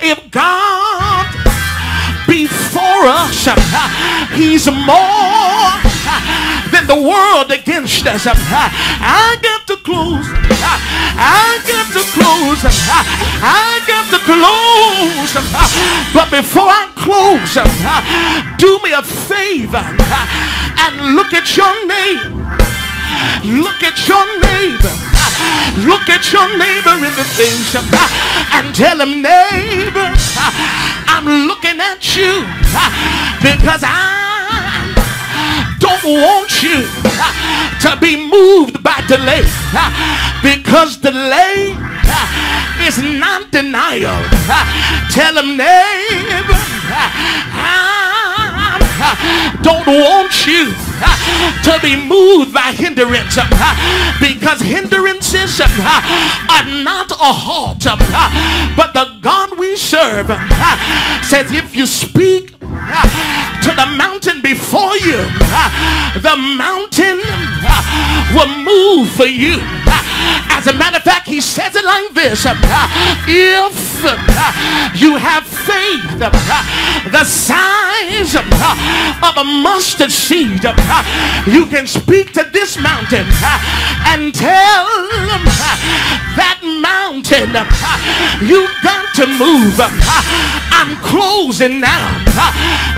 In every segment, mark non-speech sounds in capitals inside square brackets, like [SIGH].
If God be for us, he's more than the world against us. I got to close. I got to close. I got to close. But before I close, do me a favor and look at your name. Look at your neighbor. Look at your neighbor in the face and tell him, neighbor, I'm looking at you because I don't want you to be moved by delay because delay is not denial. Tell him, neighbor, I don't want you to be moved by hindrance because hindrances are not a halt but the God we serve says if you speak to the mountain before you the mountain will move for you. As a matter of fact he says it like this. If you have faith the size of a mustard seed you can speak to this mountain and tell that mountain you've got to move. I'm closing now.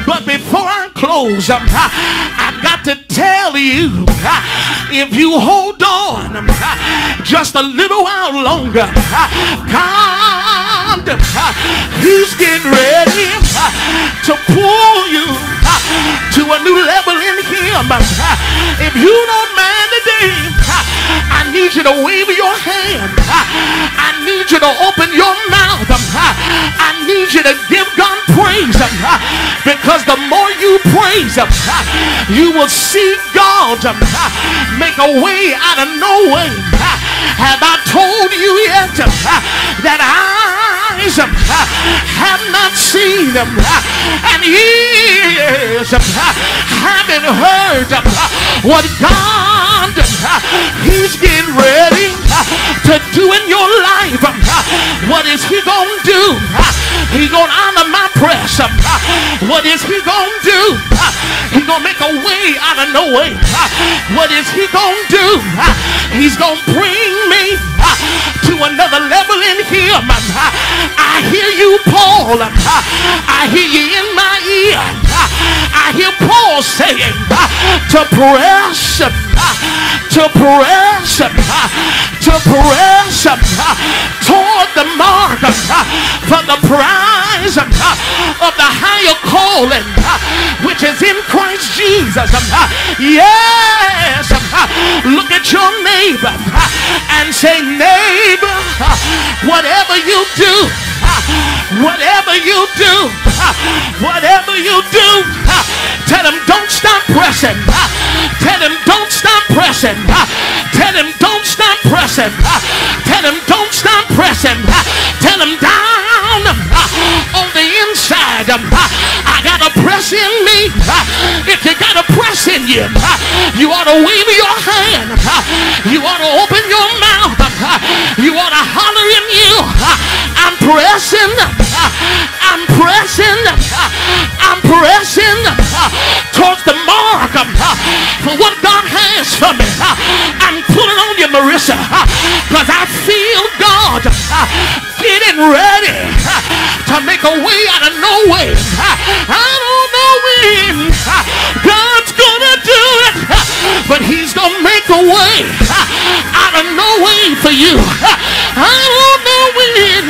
But before I close I've got to tell you if you hold on just a little while longer God he's getting ready [LAUGHS] to pull you [LAUGHS] to a new level in him. [LAUGHS] If you don't mind today, I need you to wave your hand. I need you to open your mouth. I need you to give God praise because the more you praise, you will see God make a way out of no way. Have I told you yet that eyes uh, have not seen them uh, and ears uh, haven't heard what God He's getting ready to do in your life. What is He gonna do? He gonna honor my press. What is He gonna do? He gonna make a way out of no way. What is He gonna do? He's gonna bring me another level in Him. I hear you, Paul. I hear you in my ear. I hear Paul saying to press, to press, to press toward the mark for the prize of the higher calling which is in Christ Jesus. Yes, look at your neighbor and say, neighbor, [LAUGHS] whatever you do, [LAUGHS] whatever you do, [LAUGHS] whatever you do, tell him don't stop pressing. Tell him don't stop pressing. Tell him don't stop pressing. Tell him don't stop pressing. Tell him down on the inside. I got a press in me. If you got a press in you, you ought to wave your hand. You ought for you. I don't know when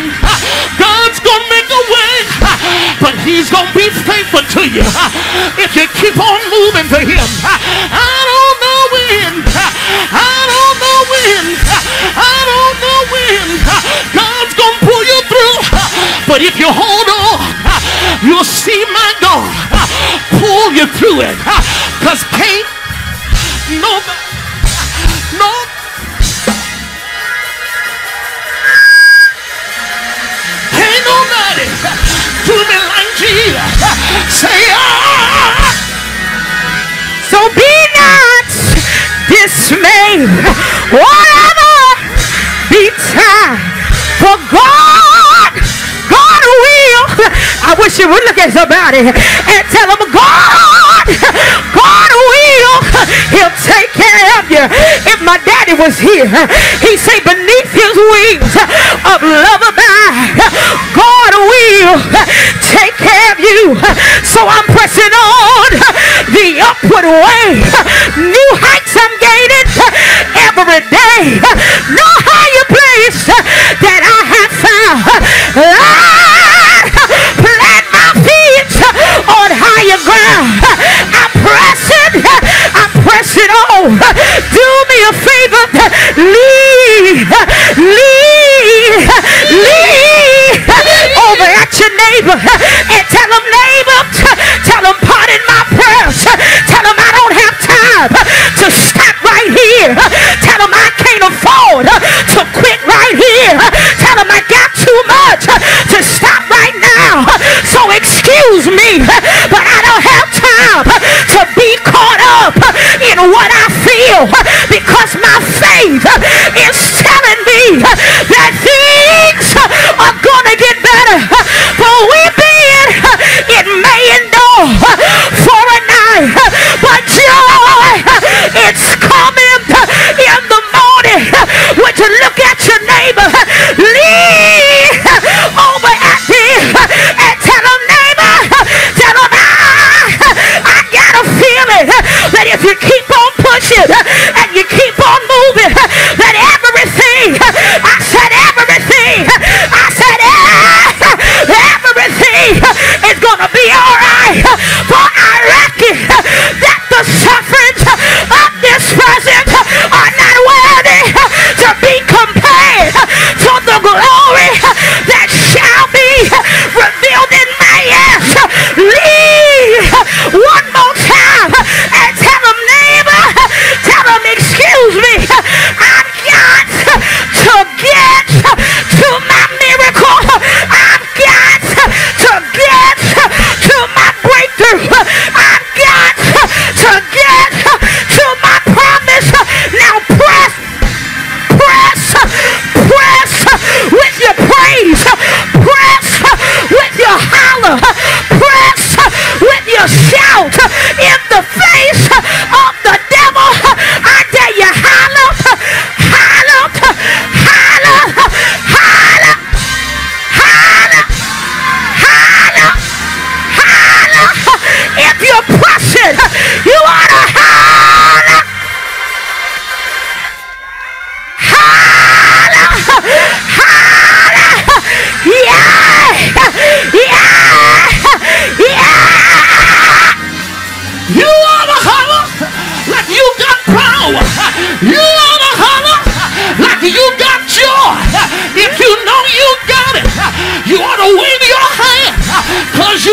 God's gonna make a way, but He's gonna be faithful to you if you keep on moving for Him. I don't know when. I don't know when. I don't know when. God's gonna pull you through, but if you hold on, you'll see my God pull you through it. Cause say! Ah, so be not dismayed, whatever be time. for God, God will. I wish you would look at somebody and tell them, God, God will. He'll take care of you. If my daddy was here, he'd say, beneath his wings of love about way. New heights I'm gaining every day. No higher place that I have found. Lord, plant my feet on higher ground. I press it, I press it on. Do me a favor, leave, leave, leave over at your neighbor. Excuse me, but I don't have time to be caught up in what I feel because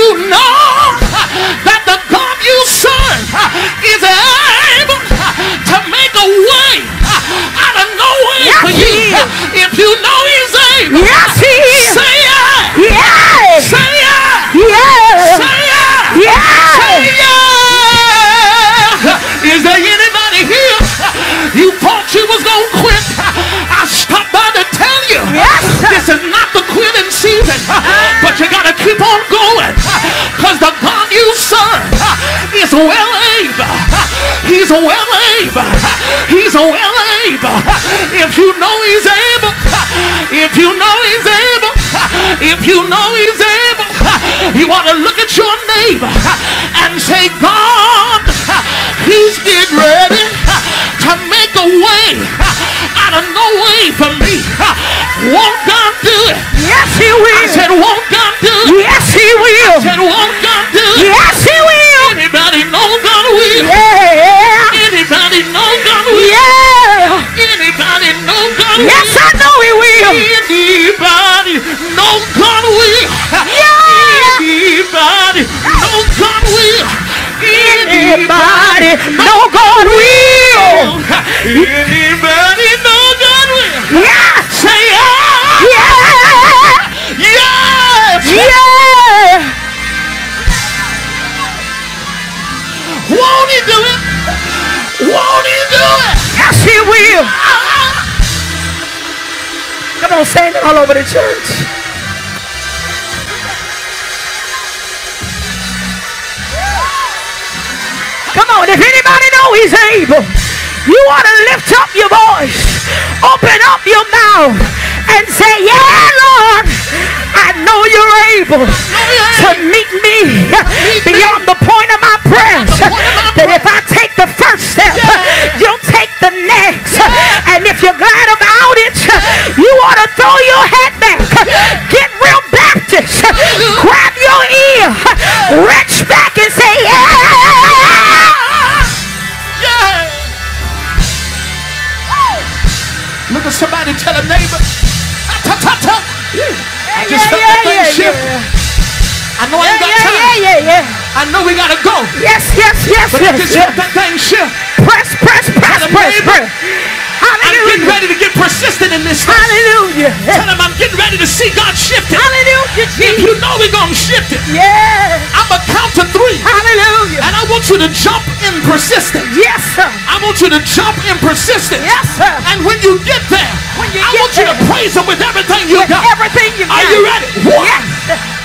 you know that the God you serve is able to make a way out of no way yes, for you. If you know he's able, yes. well able. He's well able. He's well able. If you know he's able, if you know he's able, if you know he's able, you want to look at your neighbor and say, God, he's getting ready to make a way out of no way for me. Won't God do it? Yes, he will. I said, won't God do it? Yes, he will. I said, won't God do it? Yes, Yes, I know He will. Anybody, know God will. Yeah. Anybody, know God will. Anybody, know God will. all over the church. Come on, if anybody know he's able, you want to lift up your voice, open up your mouth, and say, Yeah, Lord, I know you're able. I know we gotta go. Yes, yes, yes, But yes, just yes. that thing shift. Press, press, press, press, neighbor, press. I'm getting ready to get persistent in this thing. Hallelujah. Tell him I'm getting ready to see God shift it. Hallelujah, If you know we're gonna shift it, Yeah. I'm gonna count to three. Hallelujah. And I want you to jump in persistent. Yes, sir. I want you to jump in persistent. Yes, sir. And when you get there, When you I get want you to praise him with everything you With got. everything you got. Are you ready? One, Yes.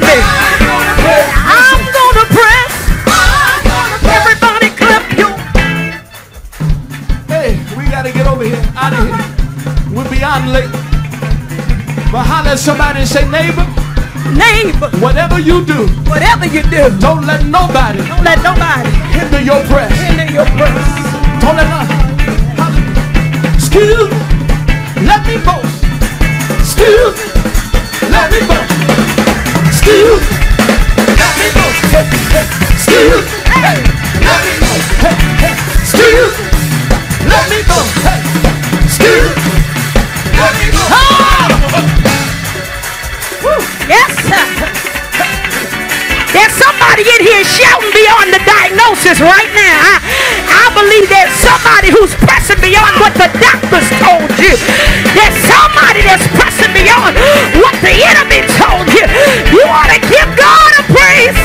Me. I'm gonna press. Everybody clap your Hey, we gotta get over here, out of here. We're beyond late. But holler at somebody and say, neighbor, neighbor. whatever you do, Whatever you do, don't let nobody don't let nobody hinder your press. hinder your press. Don't let nobody. Excuse me. Let me boast. Excuse me. Let me boast. Hey, hey. Excuse let me hey. Excuse. Let me me boast. Yes. There's somebody in here shouting beyond the diagnosis right now. I believe there's somebody who's pressing beyond what the doctors told you. There's somebody that's pressing beyond what the enemy told you. You ought to give God a praise.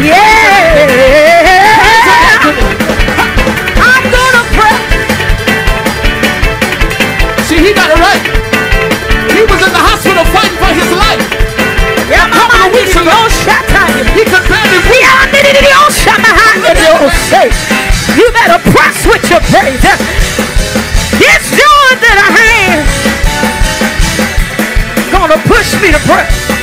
Yeah. I'm gonna press. See, he got it right. He was in the hospital fighting for his life. Yeah, couple of weeks ago, He could barely breathe. You better press with your praise. It's yours that I have. Gonna push me to press.